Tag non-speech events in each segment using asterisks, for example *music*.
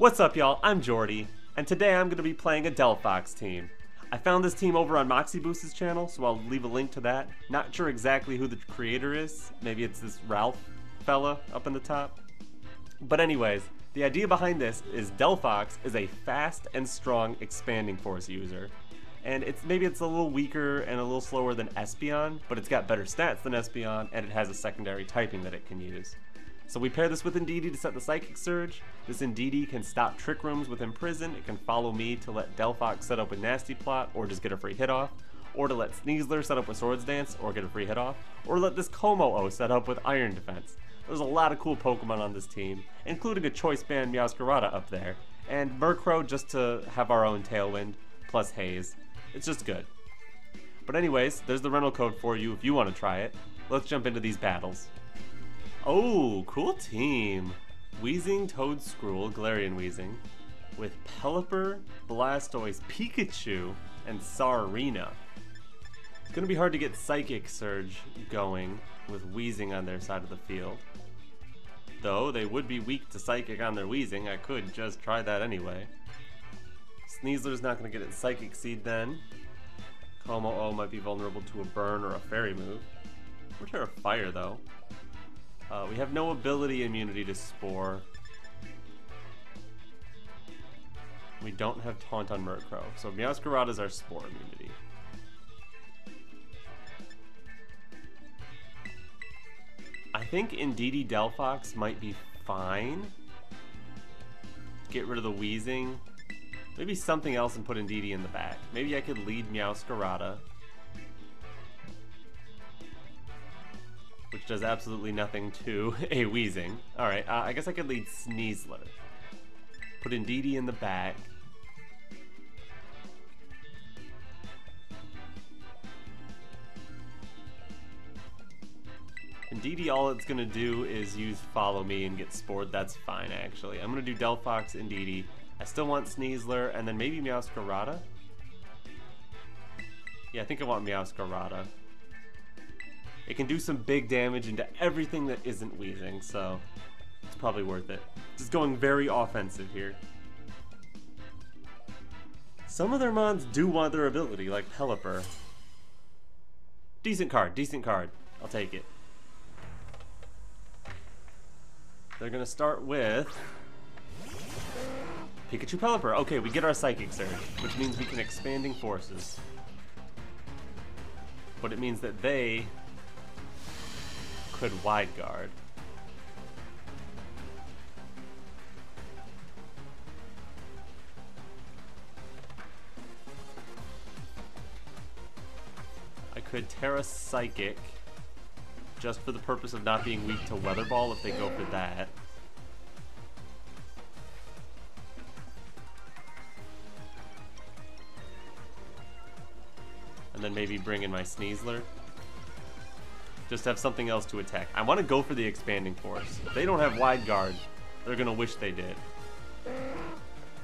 What's up, y'all? I'm Geordi, and today I'm going to be playing a Delphox team. I found this team over on Moxie Boost's channel, so I'll leave a link to that. Not sure exactly who the creator is. Maybe it's this Ralph fella up in the top. But anyways, the idea behind this is Delphox is a fast and strong expanding force user. And it's maybe it's a little weaker and a little slower than Espeon, but it's got better stats than Espeon, and it has a secondary typing that it can use. So we pair this with Indeedee to set the Psychic Surge. This Indeedee can stop Trick Rooms with Imprison. It can follow me to let Delphox set up a Nasty Plot or just get a free hit off. Or to let Sneasler set up with Swords Dance or get a free hit off. Or let this Kommo-o set up with Iron Defense. There's a lot of cool Pokemon on this team, including a Choice Band Meowscarada up there. And Murkrow just to have our own Tailwind, plus Haze. It's just good. But anyways, there's the rental code for you if you want to try it. Let's jump into these battles. Oh, cool team. Weezing, Toedscruel, Galarian Weezing, with Pelipper, Blastoise, Pikachu, and Sarina. It's gonna be hard to get Psychic Surge going with Weezing on their side of the field. Though they would be weak to Psychic on their Weezing, I could just try that anyway. Sneasler's not gonna get its Psychic Seed then. Kommo-o might be vulnerable to a Burn or a Fairy move. We're Tera Fire though. Uh, we have no ability immunity to Spore. We don't have Taunt on Murkrow, so Meowscarada is our Spore immunity. I think Indeedee Delphox might be fine. Get rid of the Weezing. Maybe something else and put Indeedee in the back. Maybe I could lead Meowscarada. Which does absolutely nothing to *laughs* a Weezing. Alright, uh, I guess I could lead Sneasler. Put Indeedee in the back. Indeedee, all it's gonna do is use Follow Me and get Spored. That's fine, actually. I'm gonna do Delphox, Indeedee. I still want Sneasler, and then maybe Meowscarada? Yeah, I think I want Meowscarada. It can do some big damage into everything that isn't Weezing, so it's probably worth it. Just going very offensive here. Some of their mons do want their ability, like Pelipper. Decent card, decent card. I'll take it. They're gonna start with Pikachu Pelipper. Okay, we get our Psychic Surge, which means we can Expanding Forces. But it means that they could wide guard. I could Tera Psychic just for the purpose of not being weak to Weather Ball if they go for that. And then maybe bring in my Sneasler. Just have something else to attack. I want to go for the expanding force. If they don't have wide guard, they're going to wish they did.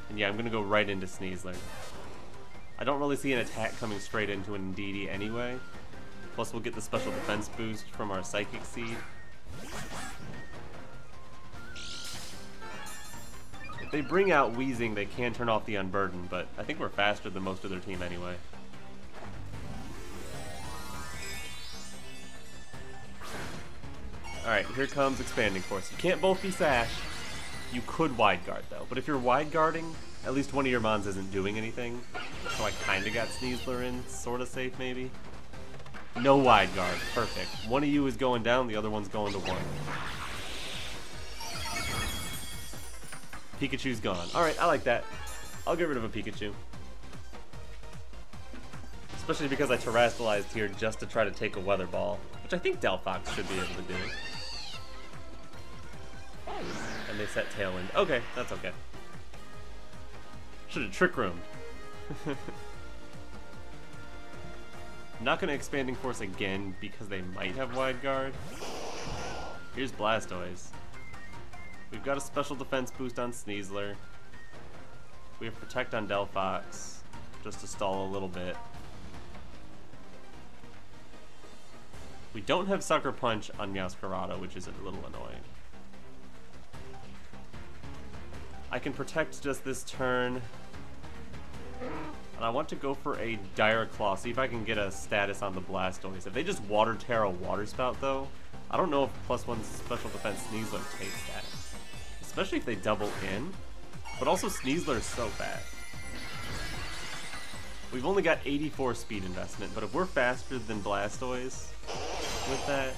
And yeah, I'm going to go right into Sneasler. I don't really see an attack coming straight into an Indeedee anyway. Plus we'll get the special defense boost from our Psychic Seed. If they bring out Weezing, they can turn off the Unburden, but I think we're faster than most of their team anyway. Alright, here comes Expanding Force. You can't both be Sash. You could Wide Guard, though. But if you're Wide Guarding, at least one of your Mons isn't doing anything. So I kinda got Sneasler in, sorta safe, maybe. No Wide Guard. Perfect. One of you is going down, the other one's going to one. Pikachu's gone. Alright, I like that. I'll get rid of a Pikachu. Especially because I Terastallized here just to try to take a Weather Ball, which I think Delphox should be able to do. And they set Tailwind. Okay, that's okay. Should have Trick Roomed. I'm *laughs* not to Expanding Force again because they might have Wide Guard. Here's Blastoise. We've got a special defense boost on Sneasler. We have Protect on Delphox, just to stall a little bit. We don't have Sucker Punch on Meowscarada, which is a little annoying. I can protect just this turn. And I want to go for a Dire Claw, see if I can get a status on the Blastoise. If they just Water Tera Water Spout, though, I don't know if plus one special defense Sneasler takes that. Especially if they double in. But also Sneasler is so bad. We've only got 84 speed investment, but if we're faster than Blastoise with that,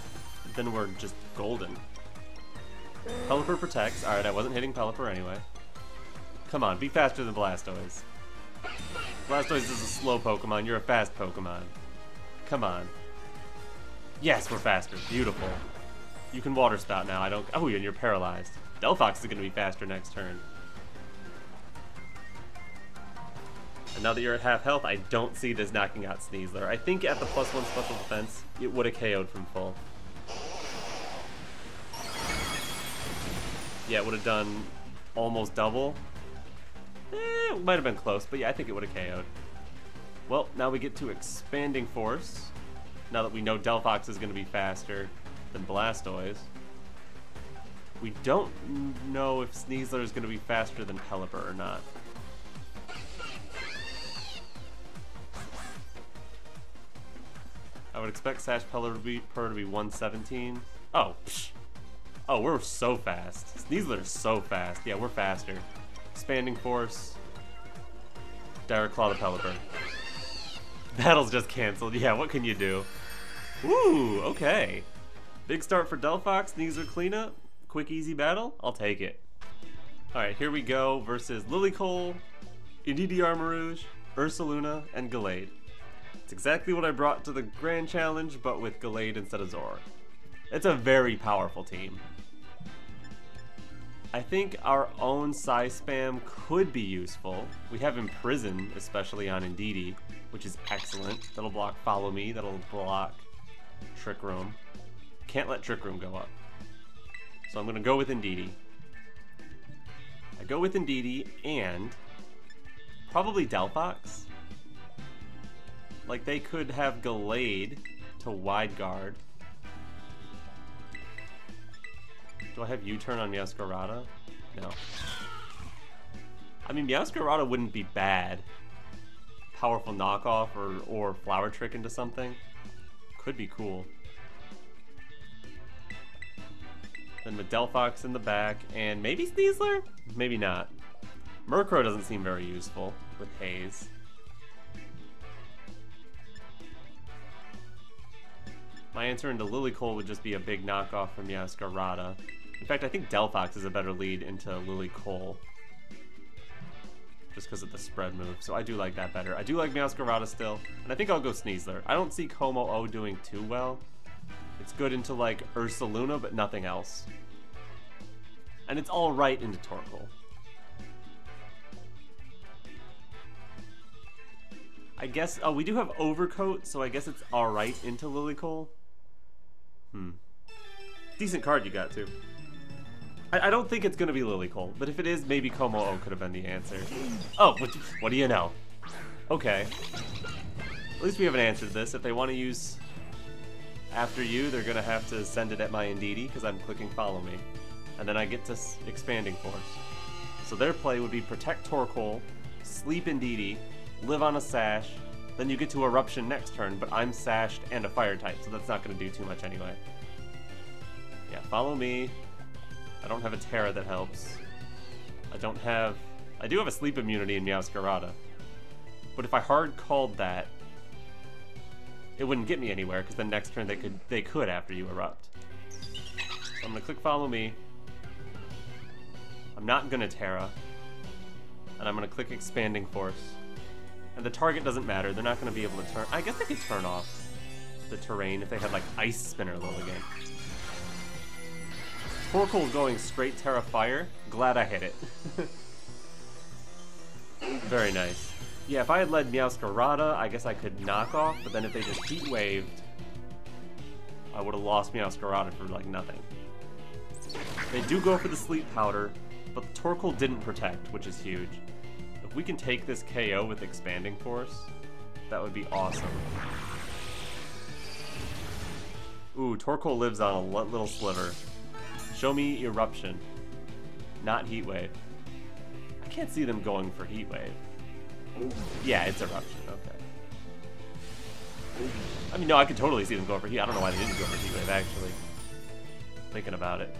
then we're just golden. Pelipper protects. Alright, I wasn't hitting Pelipper anyway. Come on, be faster than Blastoise. Blastoise is a slow Pokemon, you're a fast Pokemon. Come on. Yes, we're faster. Beautiful. You can Water Spout now, I don't- Oh, and you're paralyzed. Delphox is gonna be faster next turn. And now that you're at half health, I don't see this knocking out Sneasler. I think at the plus one special defense, it would have KO'd from full. Yeah, it would have done almost double. Eh, might have been close, but yeah, I think it would have KO'd. Well, now we get to Expanding Force. Now that we know Delphox is going to be faster than Blastoise. We don't know if Sneasler is going to be faster than Pelipper or not. I would expect Sash Pelipper to be, per to be 117. Oh, psh. Oh, we're so fast. Sneasler is so fast. Yeah, we're faster. Expanding Force. Dire Claw the Pelipper. Battle's just canceled. Yeah, what can you do? Ooh, okay. Big start for Delphox. Sneasler cleanup. Quick, easy battle. I'll take it. Alright, here we go versus Lilycole, Indeedee Armarouge, Ursaluna, and Gallade. It's exactly what I brought to the Grand Challenge, but with Gallade instead of Zoroark. It's a very powerful team. I think our own Psy Spam could be useful. We have Imprison, especially on Indeedee, which is excellent. That'll block Follow Me, that'll block Trick Room. Can't let Trick Room go up. So I'm to go with Indeedee. I go with Indeedee and probably Delphox. Like they could have Gallade to wide guard. Do I have U-turn on Meowscarada? No. I mean, Meowscarada wouldn't be bad. Powerful knockoff or, or flower trick into something. Could be cool. Then with Delphox in the back, and maybe Sneasler? Maybe not. Murkrow doesn't seem very useful with Haze. My answer into Lilycole would just be a big knockoff from Meowscarada. In fact, I think Delphox is a better lead into Lily Cole. Just because of the spread move, so I do like that better. I do like Meowscarada still, and I think I'll go Sneasler. I don't see Kommo-o doing too well. It's good into, like, Ursaluna, but nothing else. And it's alright into Torkoal. I guess, oh, we do have Overcoat, so I guess it's alright into Lilycole. Hmm. Decent card you got, too. I, I don't think it's gonna be Lilycole, but if it is, maybe Kommo-o could have been the answer. Oh, what, what do you know? Okay. At least we haven't answered this. If they want to use after you, they're gonna have to send it at my Indeedee, because I'm clicking follow me. And then I get to Expanding Force. So their play would be Protect Torkoal, Sleep Indeedee, live on a Sash, then you get to Eruption next turn, but I'm Sashed and a Fire type, so that's not going to do too much anyway. Yeah, follow me. I don't have a Tera that helps. I don't have... I do have a Sleep Immunity in Meowscarada. But if I hard called that, it wouldn't get me anywhere, because then next turn they could they could after you Erupt. So I'm to click Follow Me. I'm not to Tera. And I'm to click Expanding Force. And the target doesn't matter. They're not to be able to turn... I guess they could turn off the terrain if they had, like, Ice Spinner Lilligant. Torkoal going straight Tera Fire. Glad I hit it. *laughs* Very nice. Yeah, if I had led Meowscarada, I guess I could knock off, but then if they just Heat Waved, I would have lost Meowscarada for, like, nothing. They do go for the Sleep Powder, but the Torkoal didn't protect, which is huge. If we can take this KO with Expanding Force, that would be awesome. Ooh, Torkoal lives on a little sliver. Show me Eruption, not Heat Wave. I can't see them going for Heat Wave. Yeah, it's Eruption, okay. I mean, no, I could totally see them going for Heat. I don't know why they didn't go for Heat Wave, actually. Thinking about it.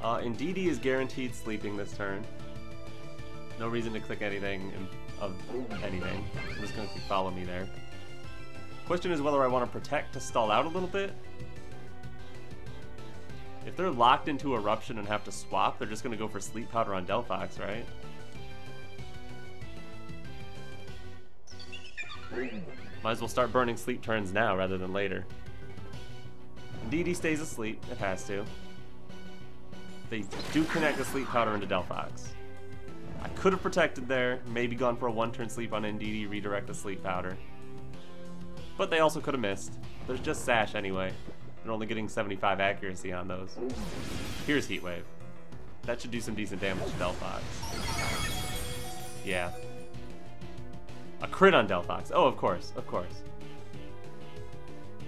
Uh, Indeedee is guaranteed sleeping this turn. No reason to click anything of anything. I'm just to follow me there. Question is whether I want to protect to stall out a little bit. If they're locked into Eruption and have to swap, they're just going to go for Sleep Powder on Delphox, right? Might as well start burning sleep turns now rather than later. Indeedee stays asleep. It has to. They do connect the sleep powder into Delphox. I could have protected there, maybe gone for a one-turn sleep on Indeedee, redirect a sleep powder. But they also could have missed. There's just Sash anyway. They're only getting 75 accuracy on those. Here's Heat Wave. That should do some decent damage to Delphox. Yeah. A crit on Delphox. Oh, of course, of course.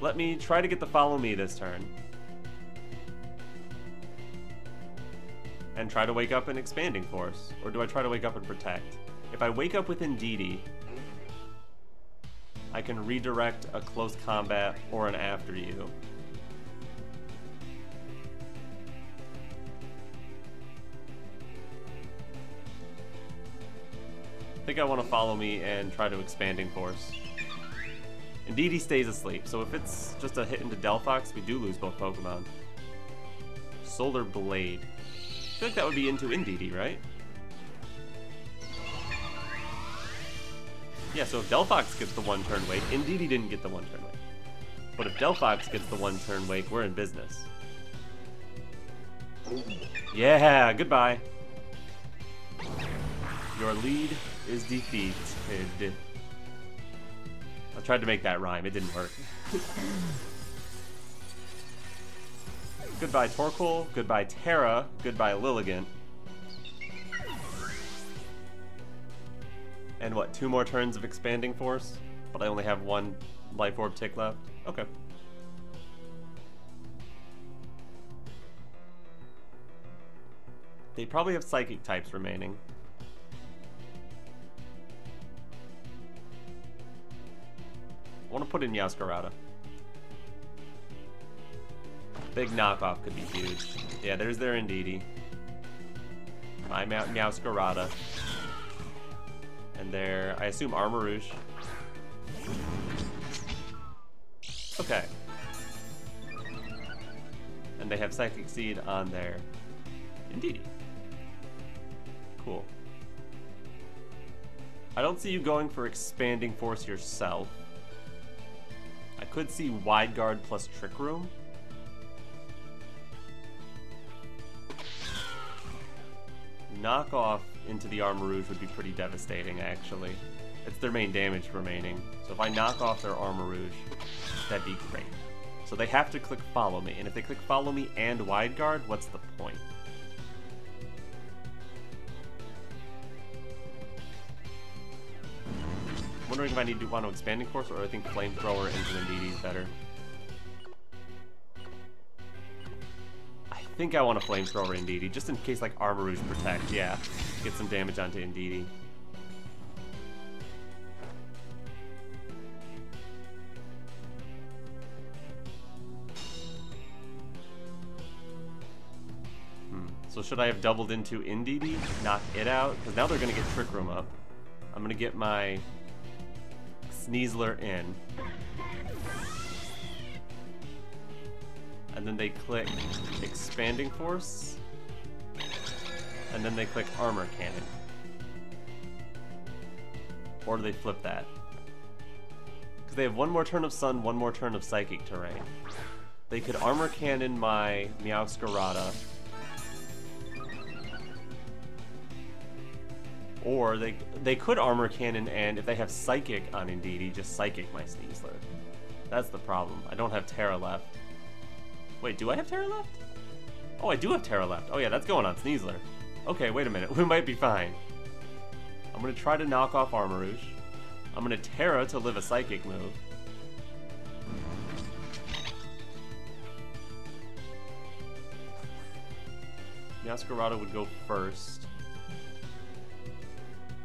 Let me try to get the follow me this turn. And try to wake up an expanding force? Or do I try to wake up and protect? If I wake up with Indeedee, I can redirect a close combat or an after you. I think I want to follow me and try to expanding force. Indeedee stays asleep, so if it's just a hit into Delphox, we do lose both Pokemon. Solar Blade feel like that would be into Indeedee, right? Yeah, so if Delphox gets the one turn wake, Indeedee didn't get the one turn wake. But if Delphox gets the one turn wake, we're in business. Yeah, goodbye. Your lead is defeated. I tried to make that rhyme, it didn't work. *laughs* Goodbye Torkoal, goodbye Tera, goodbye Lilligant. And what, two more turns of Expanding Force? But I only have one Life Orb tick left? Okay. They probably have Psychic types remaining. I want to put in Meowscarada. Big knockoff could be huge. Yeah, there's their Indeedee. My Meow Meowscarada. And their, I assume, Armarouge. Okay. And they have Psychic Seed on their Indeedee. Cool. I don't see you going for Expanding Force yourself. I could see Wide Guard plus Trick Room. Knockoff into the Armarouge would be pretty devastating, actually. It's their main damage remaining. So if I knock off their Armarouge, that'd be great. So they have to click Follow Me, and if they click Follow Me and Wide Guard, what's the point? I'm wondering if I need to want to Expanding Force, or I think Flamethrower into Indeedee is better. Think I want to flamethrower Indeedee, just in case like Armarouge Protect, yeah. Get some damage onto Indeedee. Hmm. So should I have doubled into Indeedee, knock it out? Because now they're going to get Trick Room up. I'm going to get my Sneasler in. And then they click Expanding Force, and then they click Armor Cannon. Or do they flip that? Because they have one more turn of Sun, one more turn of Psychic Terrain. They could Armor Cannon my Meowscarada. Or they they could Armor Cannon and if they have Psychic on Indeedee, just Psychic my Sneasler. That's the problem. I don't have Tera left. Wait, do I have Tera left? Oh, I do have Tera left. Oh yeah, that's going on Sneasler. Okay, wait a minute. *laughs* We might be fine. I'm gonna try to knock off Armarouge. I'm gonna Tera to live a Psychic move. Masquerada would go first.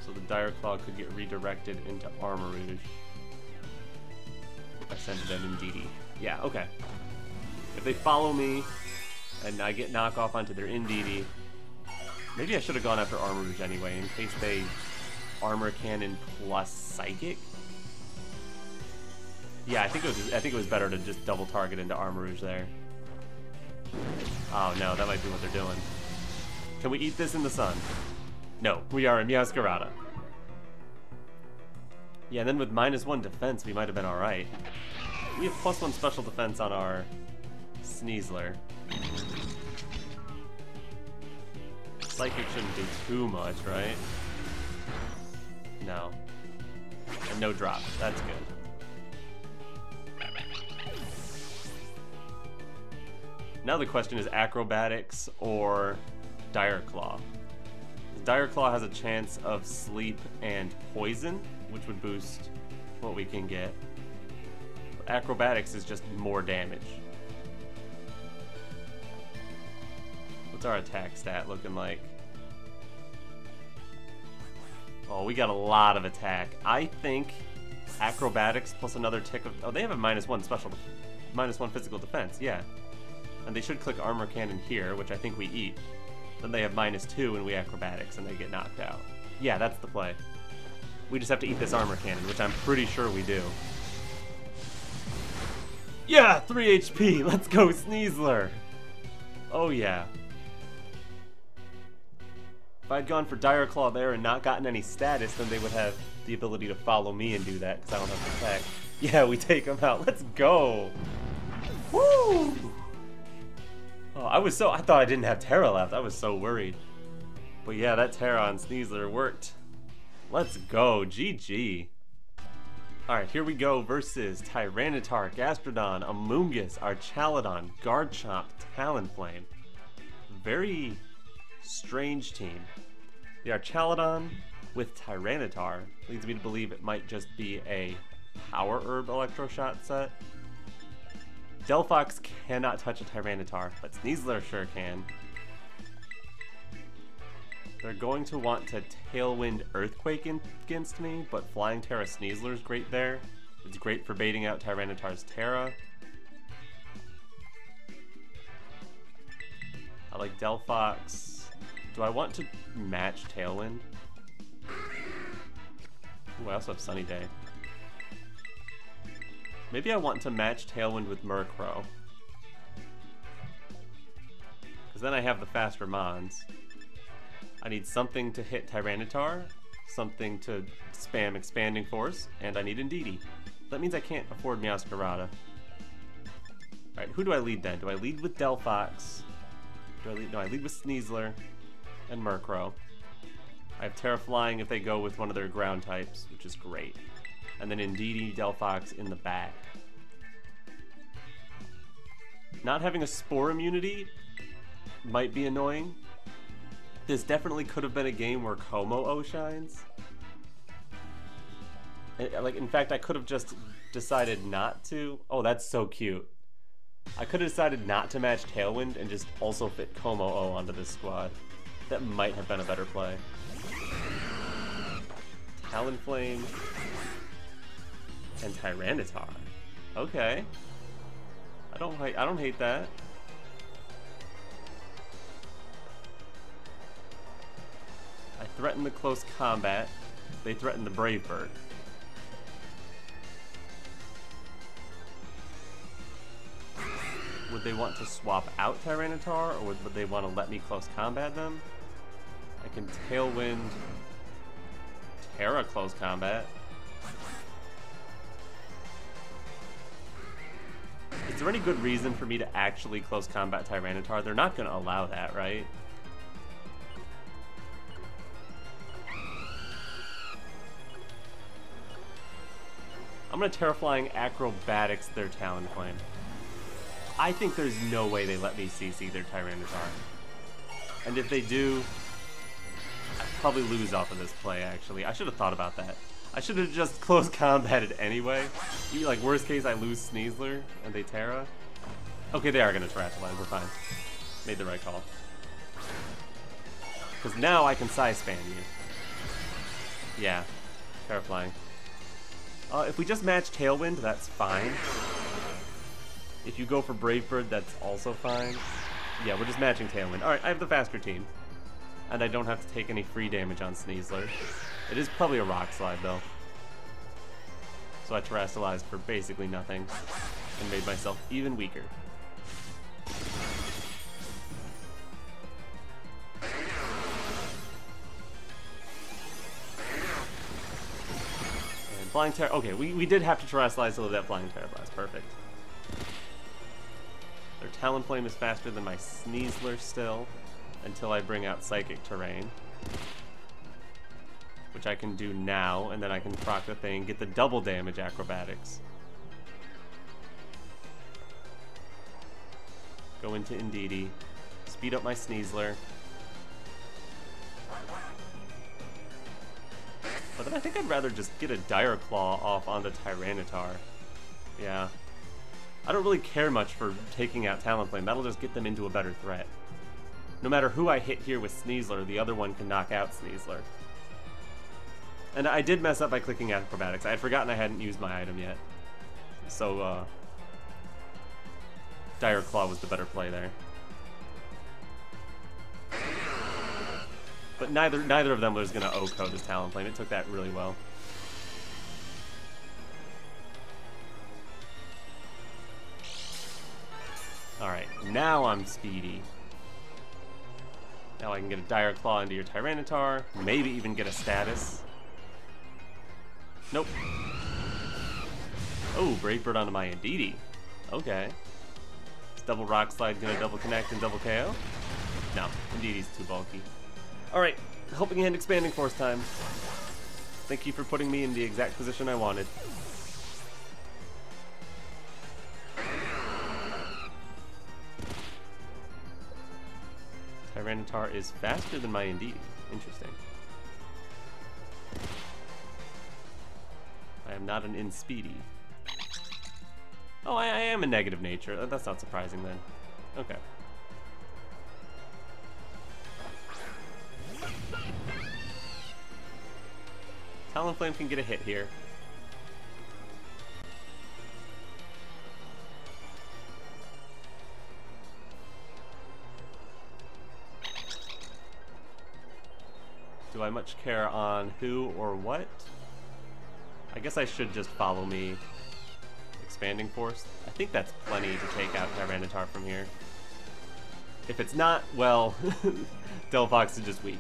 So the Dire Claw could get redirected into Armarouge. I send it in Indeedee. Yeah, okay. If they follow me, and I get knockoff onto their Indeedee, maybe I should have gone after Armarouge anyway, in case they Armor Cannon plus Psychic. Yeah, I think it was I think it was better to just double target into Armarouge there. Oh no, that might be what they're doing. Can we eat this in the sun? No, we are in Meowscarada. Yeah, and then with minus one defense, we might have been alright. We have plus one special defense on our Sneasler. Psychic shouldn't do too much, right? No. And no drop. That's good. Now the question is acrobatics or dire claw. Dire claw has a chance of sleep and poison, which would boost what we can get. Acrobatics is just more damage. What's our attack stat looking like? Oh, we got a lot of attack. I think acrobatics plus another tick of... Oh, they have a minus one special... Minus one physical defense, yeah. And they should click armor cannon here, which I think we eat. Then they have minus two and we acrobatics and they get knocked out. Yeah, that's the play. We just have to eat this armor cannon, which I'm pretty sure we do. Yeah, 3 HP! *laughs* Let's go, Sneasler! Oh yeah. If I'd gone for Dire Claw there and not gotten any status, then they would have the ability to follow me and do that, because I don't have to attack. Yeah, we take them out. Let's go! Woo! Oh, I was so, I thought I didn't have Tera left. I was so worried. But yeah, that Tera on Sneasler worked. Let's go, GG. Alright, here we go versus Tyranitar, Gastrodon, Amoonguss, Archaludon, Garchomp, Talonflame. Very strange team. The Archaludon with Tyranitar leads me to believe it might just be a Power Herb Electro Shot set. Delphox cannot touch a Tyranitar, but Sneasler sure can. They're going to want to Tailwind Earthquake against me, but Flying Tera Sneasler is great there. It's great for baiting out Tyranitar's Tera. I like Delphox. Do I want to match Tailwind? Ooh, I also have Sunny Day. Maybe I want to match Tailwind with Murkrow. Because then I have the faster Mons. I need something to hit Tyranitar, something to spam Expanding Force, and I need Indeedee. That means I can't afford Meowscarada. Alright, who do I lead then? Do I lead with Delphox? Do I lead? No, I lead with Sneasler and Murkrow. I have Tera Flying if they go with one of their ground types, which is great and then Indeedee Delphox in the back. Not having a Spore immunity might be annoying. This definitely could have been a game where Kommo-o shines. Uh, like, in fact, I could have just decided not to. Oh, that's so cute. I could have decided not to match Tailwind and just also fit Kommo-o onto this squad. That might have been a better play. Talonflame, and Tyranitar. Okay. I don't hate I don't hate that. I threaten the close combat. They threaten the Brave Bird. Would they want to swap out Tyranitar, or would, would they want to let me close combat them? I can Tailwind Tera close combat. Is there any good reason for me to actually close combat Tyranitar? They're not going to allow that, right? I'm going to Tera Flying Acrobatics their Talonflame. I think there's no way they let me CC their Tyranitar. And if they do, probably lose off of this play, actually. I should have thought about that. I should have just *laughs* close combated anyway. Like, worst case, I lose Sneasler and they Tera. Okay, they are going to Terastallize. We're fine. Made the right call. Because now I can Psy Spam you. Yeah, terrifying. Uh, if we just match Tailwind, that's fine. If you go for Brave Bird, that's also fine. Yeah, we're just matching Tailwind. Alright, I have the faster team. And I don't have to take any free damage on Sneasler. It is probably a Rock Slide, though. So I Terastallized for basically nothing and made myself even weaker. And Flying Tera. Okay, we, we did have to Terastallize to live that Flying Tera Blast. Perfect. Their Talonflame is faster than my Sneasler still until I bring out Psychic Terrain which I can do now, and then I can proc the thing, get the double damage acrobatics. Go into Indeedee, speed up my Sneasler. But then I think I'd rather just get a Dire Claw off onto Tyranitar. Yeah. I don't really care much for taking out Talonflame, that'll just get them into a better threat. No matter who I hit here with Sneasler, the other one can knock out Sneasler. And I did mess up by clicking acrobatics. I had forgotten I hadn't used my item yet. So, uh... Dire Claw was the better play there. But neither neither of them was going to OHKO his Talonflame. It took that really well. Alright, now I'm speedy. Now I can get a Dire Claw into your Tyranitar, maybe even get a status. Nope. Oh, Brave Bird onto my Indeedee. Okay. Is double Rock Slide gonna double connect and double KO? No, Indeedee's too bulky. Alright, Helping Hand Expanding Force time. Thank you for putting me in the exact position I wanted. Tyranitar is faster than my Indeedee. Interesting. I am not an in-speedy. Oh, I, I, am a negative nature. That's not surprising then. Okay. Talonflame can get a hit here. I much care on who or what? I guess I should just follow me. Expanding Force. I think that's plenty to take out Tyranitar from here. If it's not, well, *laughs* Delphox is just weak.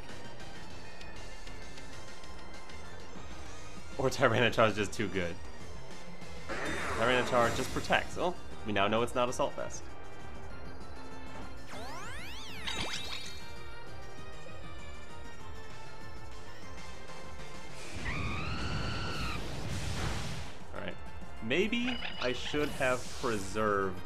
Or Tyranitar is just too good. Tyranitar just protects. Oh, we now know it's not Assault Vest. Maybe I should have preserved...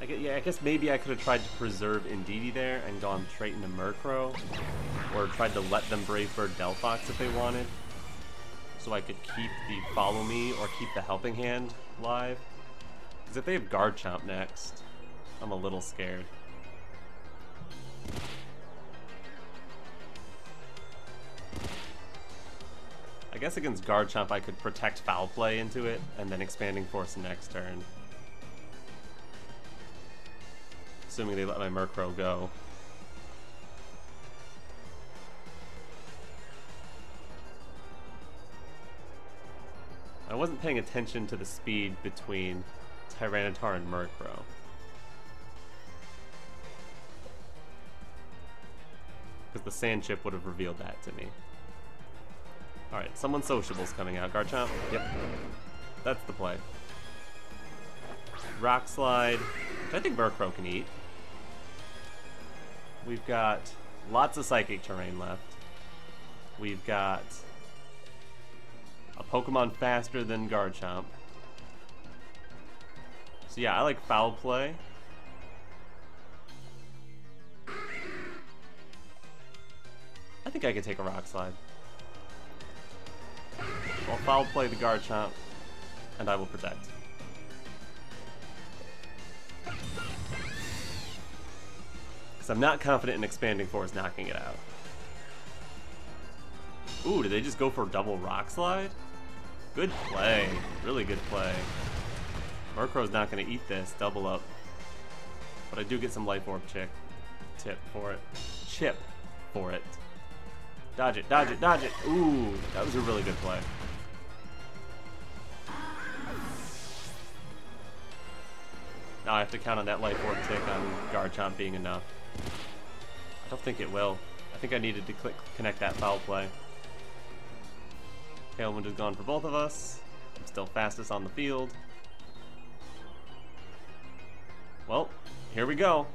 I guess, yeah, I guess maybe I could have tried to preserve Indeedee there and gone straight into Murkrow. Or tried to let them Brave Bird Delphox if they wanted. So I could keep the Follow Me or keep the Helping Hand live. Because if they have Guard Garchomp next, I'm a little scared. I guess against Garchomp I could protect Foul Play into it, and then Expanding Force next turn. Assuming they let my Murkrow go. I wasn't paying attention to the speed between Tyranitar and Murkrow. Because the Sand Chip would have revealed that to me. Alright, someone sociable's coming out. Garchomp? Yep. That's the play. Rock Slide, I think Murkrow can eat. We've got lots of Psychic Terrain left. We've got a Pokemon faster than Garchomp. So yeah, I like Foul Play. I think I could take a Rock Slide. I'll foul play the Garchomp, and I will protect. Because I'm not confident in Expanding Force knocking it out. Ooh, did they just go for double Rock Slide? Good play. Really good play. Murkrow's not going to eat this. Double up. But I do get some Life Orb chick. Tip for it. Chip for it. Dodge it, dodge it, dodge it. Ooh, that was a really good play. Now I have to count on that Life Orb tick on Garchomp being enough. I don't think it will. I think I needed to click connect that foul play. Tailwind is gone for both of us. I'm still fastest on the field. Well, here we go.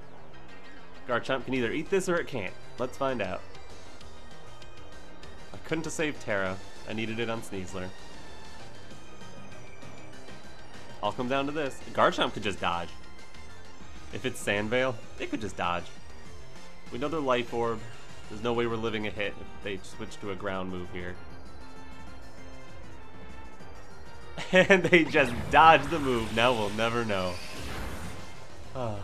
Garchomp can either eat this or it can't. Let's find out. Couldn't have saved Tera. I needed it on Sneasler. I'll come down to this. Garchomp could just dodge. If it's Sandveil, they could just dodge. We know their Life Orb. There's no way we're living a hit if they switch to a ground move here. *laughs* and they just dodge the move. Now we'll never know. *sighs*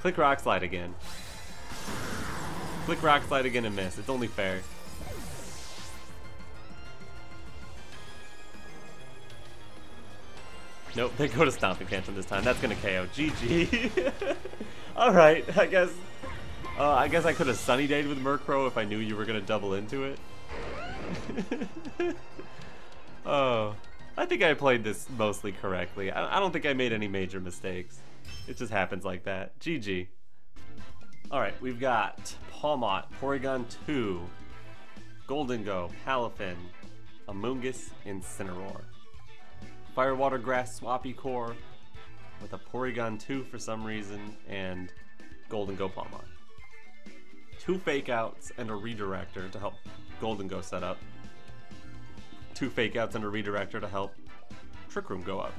Click Rock Slide again. Click Rock Slide again and miss. It's only fair. Nope, they go to Stomping Tantrum this time. That's gonna KO. GG. *laughs* Alright, I guess... Uh, I guess I could have Sunny Dayed with Murkrow if I knew you were gonna double into it. *laughs* oh. I think I played this mostly correctly. I, I don't think I made any major mistakes. It just happens like that. GG. Alright, we've got Pawmot, Porygon 2, Gholdengo, Palafin, Amoonguss, Incineroar. Firewater Grass Core with a Porygon 2 for some reason, and Gholdengo Pawmot. Two Fake Outs and a Redirector to help Gholdengo set up two fake outs and a redirector to help Trick Room go up.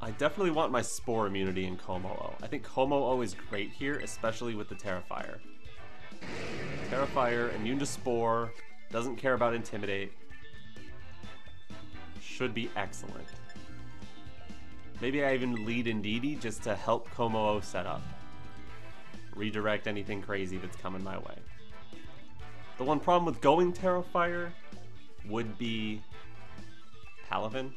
I definitely want my Spore immunity in Kommo-o. I think Kommo-o is great here, especially with the Tera Fire. Terrifier, immune to Spore, doesn't care about Intimidate. Should be excellent. Maybe I even lead Indeedee just to help Kommo-o set up. Redirect anything crazy that's coming my way. The one problem with going Tera Fire would be Palafin.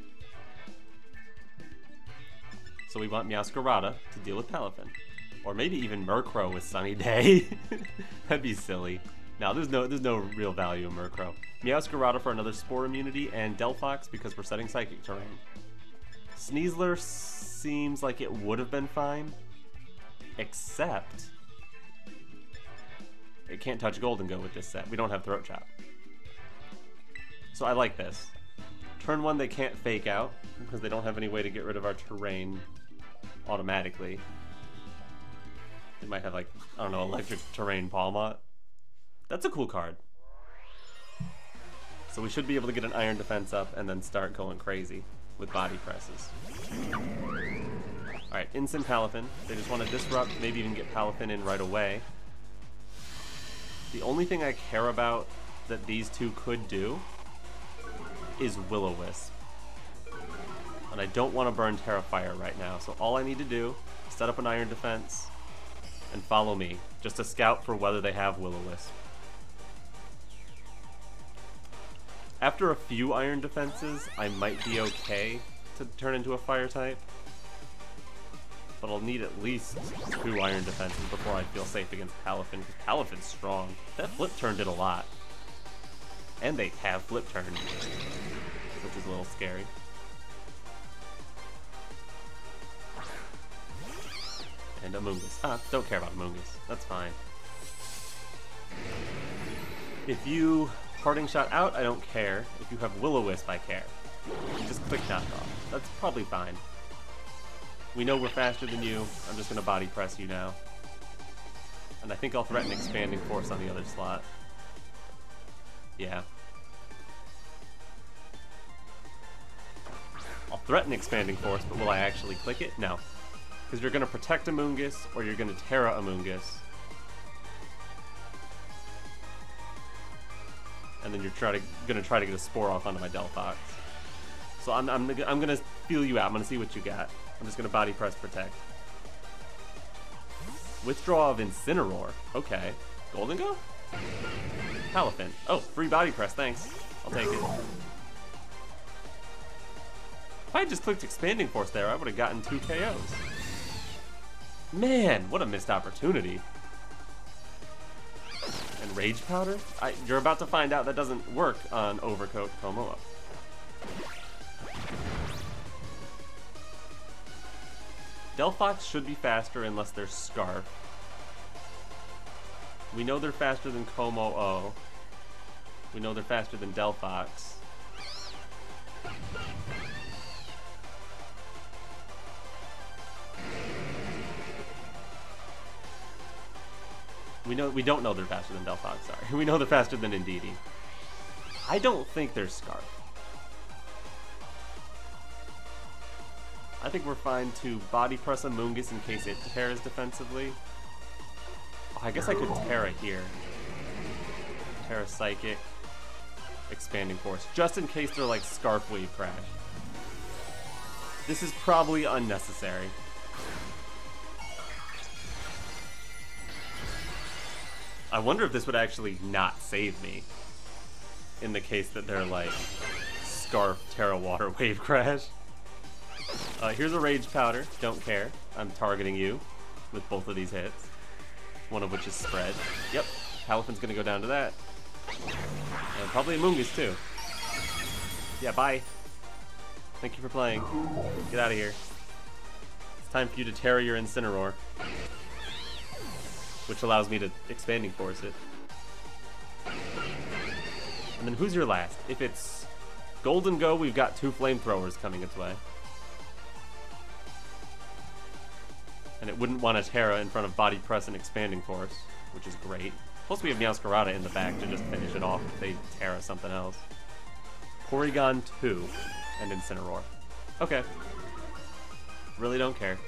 So we want Meowscarada to deal with Palafin. Or maybe even Murkrow with Sunny Day. *laughs* That'd be silly. Now there's no there's no real value in Murkrow. Meowscarada for another Spore immunity, and Delphox because we're setting Psychic Terrain. Sneasler seems like it would have been fine, except it can't touch Gholdengo with this set. We don't have Throat Chop. So I like this. Turn one, they can't fake out, because they don't have any way to get rid of our terrain automatically. They might have, like, I don't know, electric terrain Pawmot. That's a cool card. So we should be able to get an iron defense up and then start going crazy with body presses. Alright, instant Palafin. They just want to disrupt, maybe even get Palafin in right away. The only thing I care about that these two could do is Will-O-Wisp. And I don't want to burn Tera Fire right now, so all I need to do is set up an Iron Defense and follow me, just to scout for whether they have Will-O-Wisp. After a few Iron Defenses, I might be okay to turn into a Fire type but I'll need at least two Iron Defenses before I feel safe against Palafin, because Palafin's strong. That Flip Turn did a lot. And they have Flip Turn, which is a little scary. And Amoonguss. Ah, don't care about Amoonguss. That's fine. If you Parting Shot out, I don't care. If you have Will-O-Wisp, I care. Just click knockoff. That's probably fine. We know we're faster than you. I'm just to body press you now. And I think I'll threaten expanding force on the other slot. Yeah. I'll threaten expanding force, but will I actually click it? No. Because you're to protect Amoonguss, or you're going to Tera Then you're try to, to try to get a Spore off onto my Delphox. So I'm, I'm, I'm gonna feel you out. I'm gonna see what you got. I'm just gonna body press protect. Withdraw of Incineroar. Okay. Gholdengo? Palafin. Oh, free body press, thanks. I'll take it. If I had just clicked Expanding Force there, I would have gotten two KOs. Man, what a missed opportunity. And Rage Powder? I, you're about to find out that doesn't work on Overcoat Kommo-o. Delphox should be faster unless they're Scarf. We know they're faster than Kommo-o. We know they're faster than Delphox. We know we don't know they're faster than Delphox, sorry. *laughs* We know they're faster than Indeedee. I don't think they're Scarf. I think we're fine to body press Amoonguss in case it tears defensively. Oh, I guess I could Tera here. Tera Psychic. Expanding Force. Just in case they're like Scarf Wave Crash. This is probably unnecessary. I wonder if this would actually not save me. In the case that they're like Scarf Tera Water *laughs* Wave Crash. Uh, here's a Rage Powder. Don't care. I'm targeting you with both of these hits. One of which is spread. Yep. Palafin's gonna go down to that. And probably Amoonguss too. Yeah, bye. Thank you for playing. Get out of here. It's time for you to tear your Incineroar. Which allows me to Expanding Force it. And then who's your last? If it's Gholdengo, we've got two Flamethrowers coming its way. and it wouldn't want a Tera in front of Body Press and Expanding Force, which is great. Plus we have Meowscarada in the back to just finish it off if they Tera something else. Porygon 2 and Incineroar. Okay. Really don't care.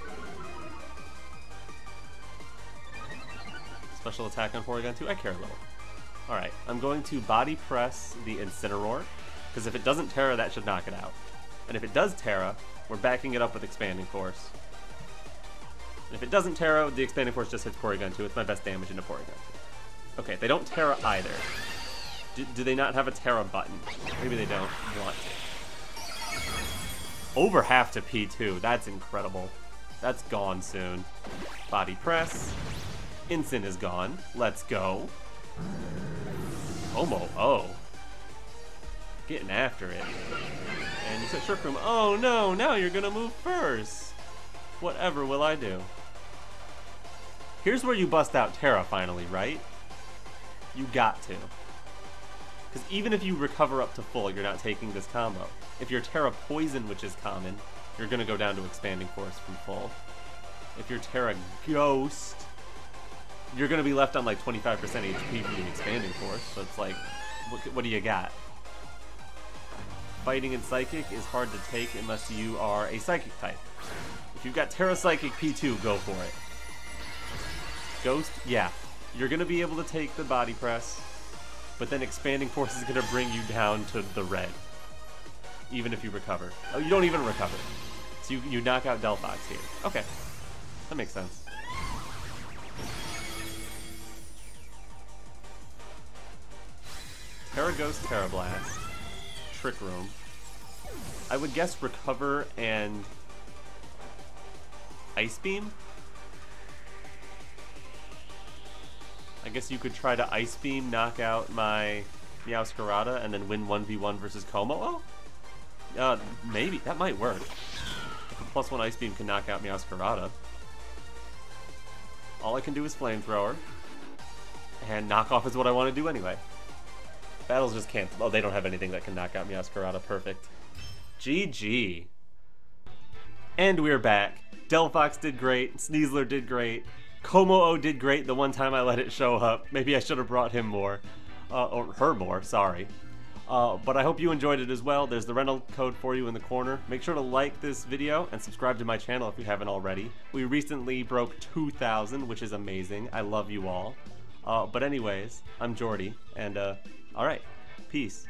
Special attack on Porygon 2? I care a little. Alright, I'm going to Body Press the Incineroar, because if it doesn't Tera, that should knock it out. And if it does Tera, we're backing it up with Expanding Force. And if it doesn't Tera, the Expanding Force just hits Porygon 2. It's my best damage into Porygon 2. Okay, they don't Tera either. Do, do they not have a Tera button? Maybe they don't want to. Over half to P2. That's incredible. That's gone soon. Body press. Incin is gone. Let's go. Omo, oh. Getting after it. And you said Trick Room. Oh no, now you're gonna move first. Whatever will I do? Here's where you bust out Tera finally, right? You got to. Because even if you recover up to full, you're not taking this combo. If you're Tera Poison, which is common, you're to go down to Expanding Force from full. If you're Tera Ghost, you're to be left on like 25% HP from the Expanding Force, so it's like, what, what do you got? Fighting and Psychic is hard to take unless you are a Psychic type. If you've got Tera Psychic P2, go for it. Ghost, yeah. You're to be able to take the body press, but then Expanding Force is to bring you down to the red. Even if you recover. Oh, you don't even recover. So you, you knock out Delphox here. Okay. That makes sense. Tera Ghost, Tera Blast. Trick Room. I would guess Recover and Ice Beam? I guess you could try to Ice Beam, knock out my Meowscarada, and then win 1v1 versus Kommo-o? Uh, maybe. That might work. Plus one Ice Beam can knock out Meowscarada. All I can do is Flamethrower. And knock off is what I want to do anyway. Battles just can't. Oh, they don't have anything that can knock out Meowscarada. Perfect. GG. And we're back. Delphox did great. Sneasler did great. Kommo-o did great the one time I let it show up. Maybe I should have brought him more. Uh, or her more, sorry. Uh, but I hope you enjoyed it as well. There's the rental code for you in the corner. Make sure to like this video and subscribe to my channel if you haven't already. We recently broke 2,000, which is amazing. I love you all. Uh, but anyways, I'm Geordi, and uh, alright, peace.